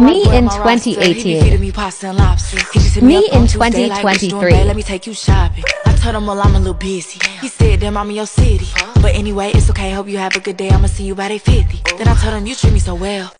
Me in 2018. Me in 2023. Let me take you shopping. I told him, well, I'm a little busy. He said, damn, I'm in your city. But anyway, it's okay. Hope you have a good day. I'ma see you by day 50. Then I told him, you treat me so well.